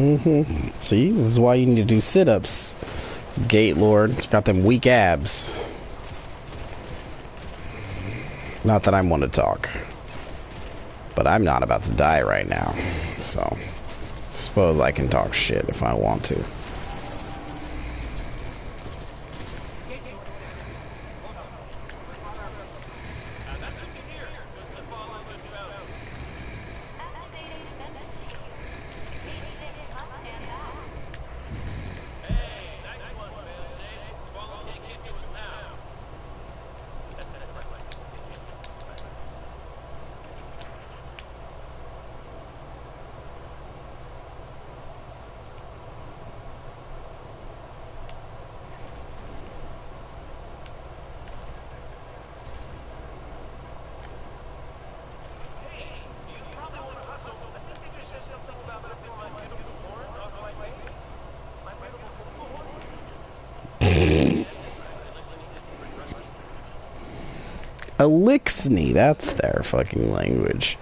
Mm-hmm. See, this is why you need to do sit-ups. Gate Lord got them weak abs. Not that I'm one to talk. But I'm not about to die right now. So, suppose I can talk shit if I want to. Eliksni, that's their fucking language.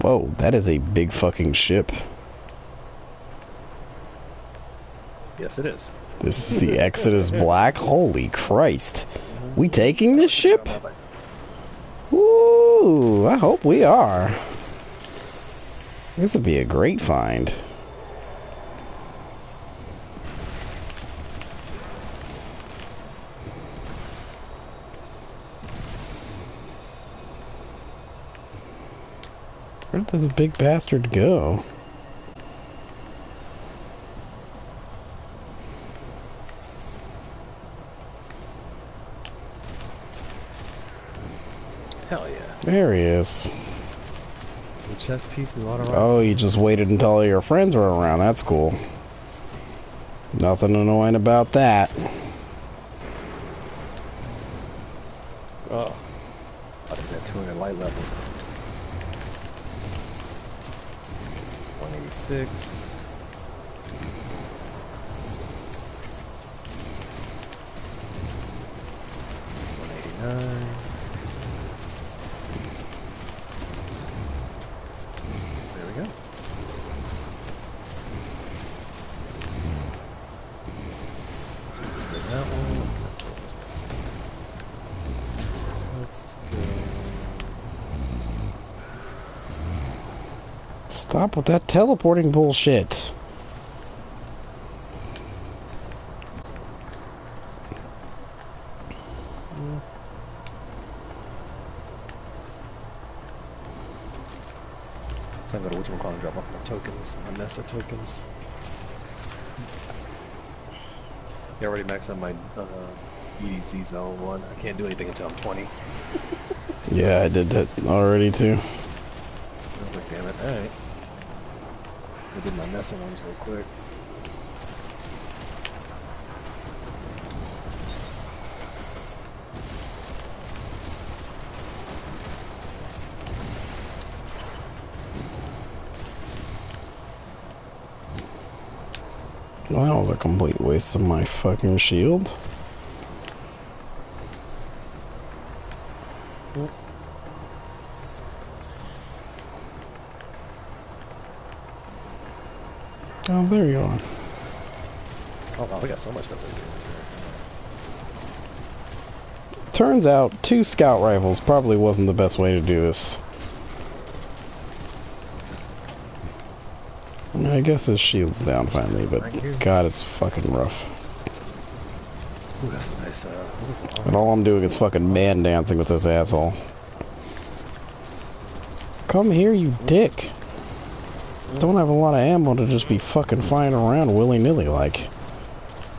Whoa, that is a big fucking ship. Yes, it is. This is the Exodus Black. Holy Christ. We taking this ship? Ooh, I hope we are. This would be a great find. Where did this big bastard go? Hell yeah. There he is. New chess piece, new auto Oh, you just waited until all your friends were around. That's cool. Nothing annoying about that. Oh. I think that 200 light level. 186. One eighty nine. There we go. So we just did that one. Let's, let's, let's, let's go. Stop with that teleporting bullshit. So I'm gonna whatchamacallit and drop off my tokens, my Nessus tokens. I already maxed out my uh, EDZ zone one. I can't do anything until I'm 20. Yeah, I did that already too. I was like, damn it, alright. I did my messing ones real quick. Well, that was a complete waste of my fucking shield. Oh, there you are. Oh wow, we got so much stuff in here. Turns out, two scout rifles probably wasn't the best way to do this. I, guess his shield's down finally, but god, it's fucking rough. Ooh, that's nice, uh, this And all I'm doing is fucking man dancing with this asshole. Come here, you dick. Don't have a lot of ammo to just be fucking flying around willy-nilly like.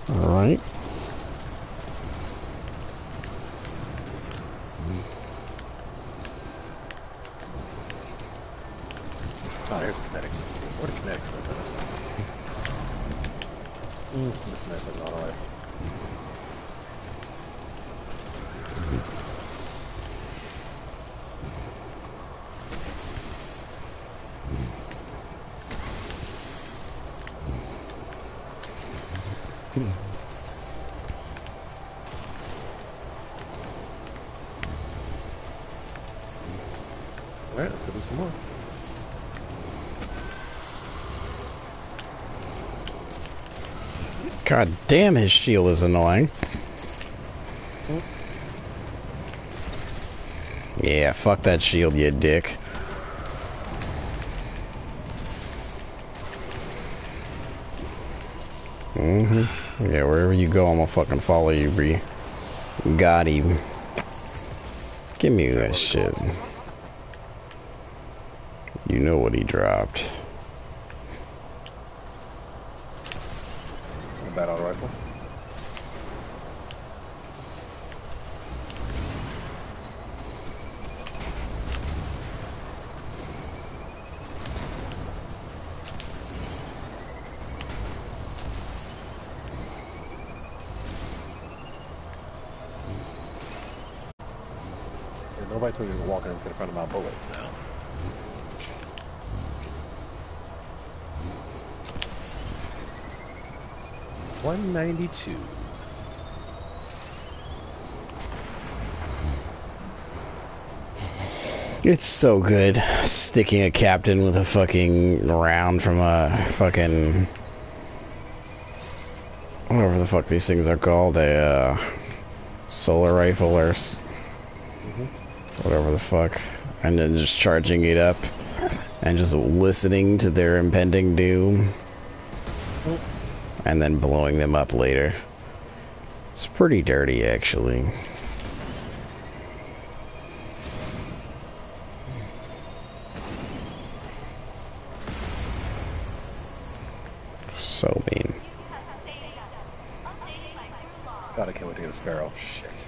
Alright. Oh, there's a kinetic stuff. What a kinetic stuff is. Hmm, this knife is not alright. Hmm. Alright, let's go do some more. God damn, his shield is annoying. Yeah, fuck that shield, you dick. Mm-hmm. Yeah, wherever you go, I'm gonna fucking follow you, Bree. Got him. Give me that shit. You know what he dropped. Bad rifle. Nobody told you to walk into the front of my bullets now. One ninety two. It's so good sticking a captain with a fucking round from a fucking whatever the fuck these things are called a uh, solar rifle or s- whatever the fuck and then just charging it up and just listening to their impending doom and then blowing them up later. It's pretty dirty actually. So mean. God, I can't wait to get a sparrow. Shit.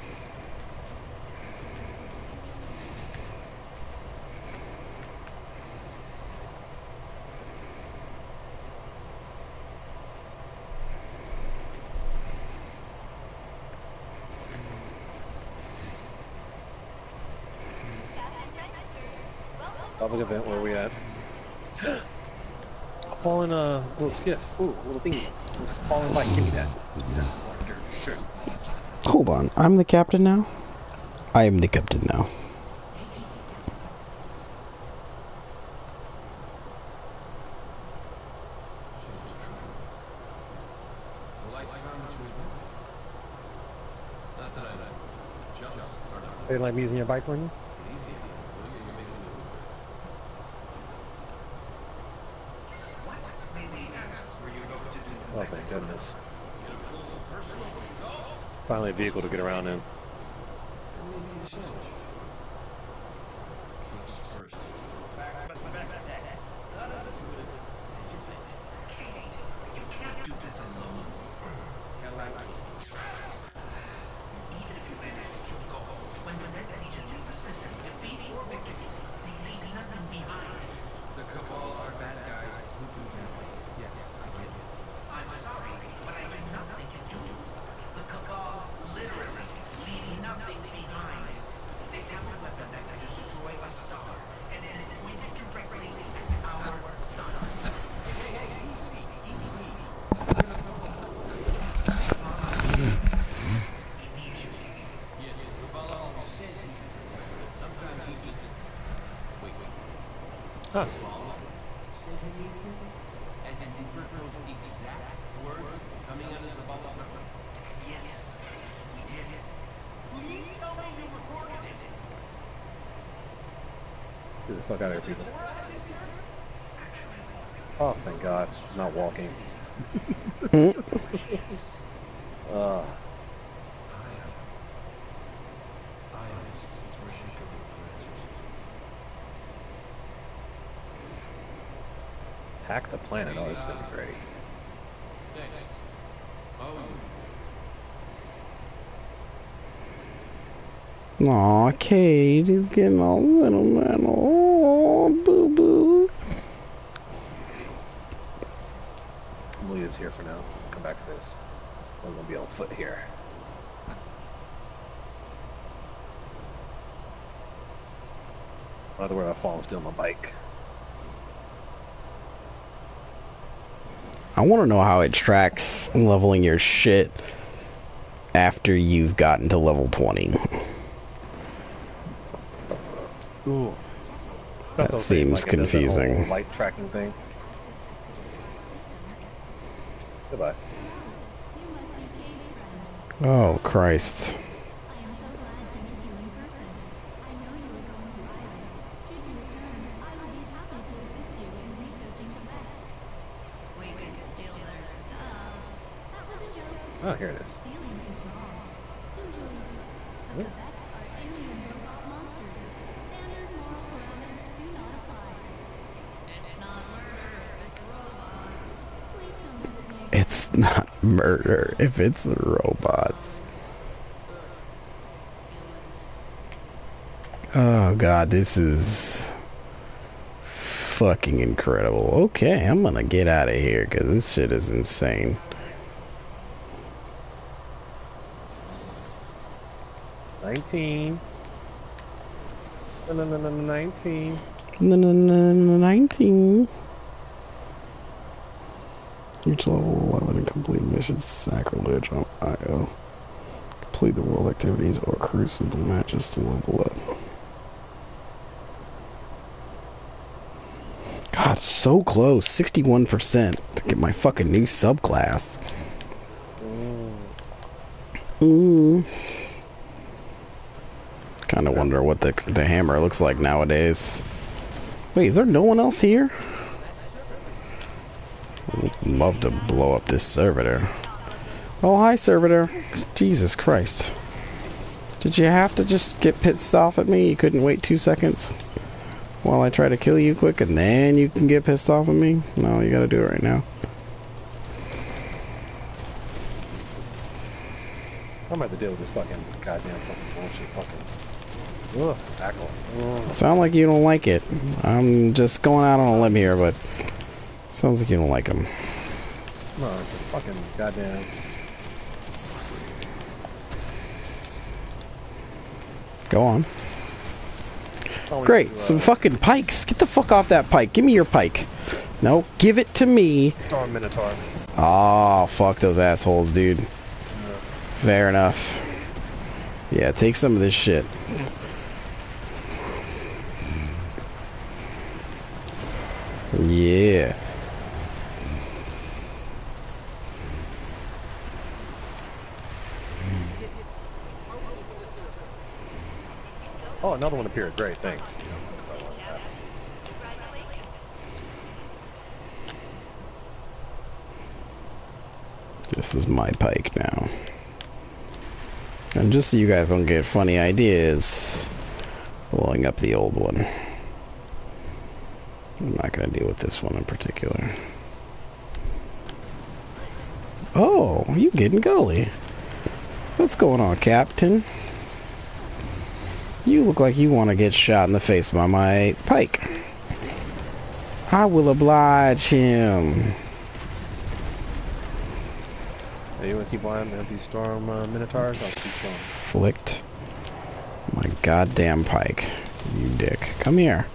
Public event, where are we at? A fallen uh, little skiff. Ooh, little thingy. It's falling by. Give me that. Sure. Hold on, I'm the captain now? I am the captain now. They like me using your bike on you? Oh, thank goodness. Finally a vehicle to get around in. The Cabal are bad guys who do bad things. Yes, I get it. I'm sorry, but I do not think you do. The Cabal literally leave nothing behind. They have a weapon that can destroy a star, and it is pointed directly at our sun. Hey, hey, easy, easy. He needs you. Yes, Zavala always says he's but sometimes he just... Wait, wait. Huh. Zavala says he needs me? As in you heard those exact words coming out of Zavala? Yes, we did. Please tell me you recorded it. Get the fuck out of here, people. Oh, thank God. Not walking. uh, I am his intuition coming for answers. Hack the planet. Oh, this is gonna be great. Aw, Cayde, he's getting all little man. Oh, boo boo. Leave this here for now. Come back to this. We're gonna be on foot here. By the way, I fall and steal my bike. I want to know how it tracks leveling your shit after you've gotten to level 20. Ooh. That seems confusing. light tracking thing. Goodbye. You must be Cayde's friend. Oh, Christ. I am so glad to meet you in person. I know you are going to Ireland. Should you return, I will be happy to assist you in researching the best. We can steal their stuff. That was a joke. Oh, here it is. Stealing is wrong. Usually, but the Vex are alien robot monsters. Standard moral parameters do not apply. It's not murder if it's robots. Please come visit me again. It's not murder if it's robots. Oh, God, this is fucking incredible. Okay, I'm gonna get out of here because this shit is insane. Nineteen. No, no, no, no, nineteen. No, no, no, no, 19. Reach level 11 and complete missions sacrilege on IO. Complete the world activities or crucible matches to level up. God, so close. 61% to get my fucking new subclass. Mm. Ooh. Kind of wonder what the the hammer looks like nowadays. Wait, is there no one else here? Love to blow up this servitor. Oh, hi, servitor. Jesus Christ. Did you have to just get pissed off at me? You couldn't wait two seconds while I try to kill you quick and then you can get pissed off at me? No, you gotta do it right now. I'm about to deal with this fucking goddamn fucking bullshit fucking. Ugh, tackle. Ugh. Sound like you don't like it. I'm just going out on a limb here, but sounds like you don't like him. No, it's a fucking goddamn. Go on. Great, some uh, fucking pikes. Get the fuck off that pike. Give me your pike. No, give it to me. Storm Minotaur. Oh, fuck those assholes, dude. Fair enough. Yeah, take some of this shit. Yeah. Another one appeared. Great, thanks. This is my pike now. And just so you guys don't get funny ideas, blowing up the old one. I'm not going to deal with this one in particular. Oh, you getting gully. What's going on, Captain? You look like you want to get shot in the face by my pike. I will oblige him. Hey, you want to keep flying empty storm uh, Minotaurs? I'll keep going. flicked my goddamn pike. You dick. Come here.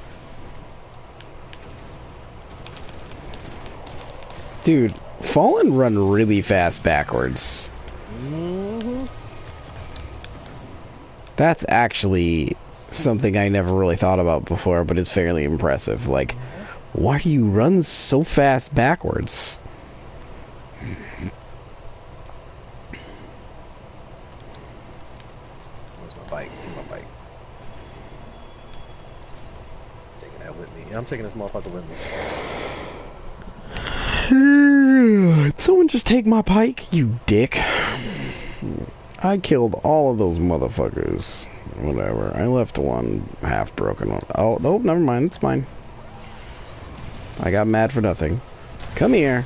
Dude, Fallen run really fast backwards. That's actually something I never really thought about before, but it's fairly impressive. Like, why do you run so fast backwards? Where's my bike? Where's my bike? Taking that with me. I'm taking this motherfucker with me. Someone just take my pike, you dick? I killed all of those motherfuckers. Whatever. I left one half broken. Oh, nope, never mind. It's mine. I got mad for nothing. Come here.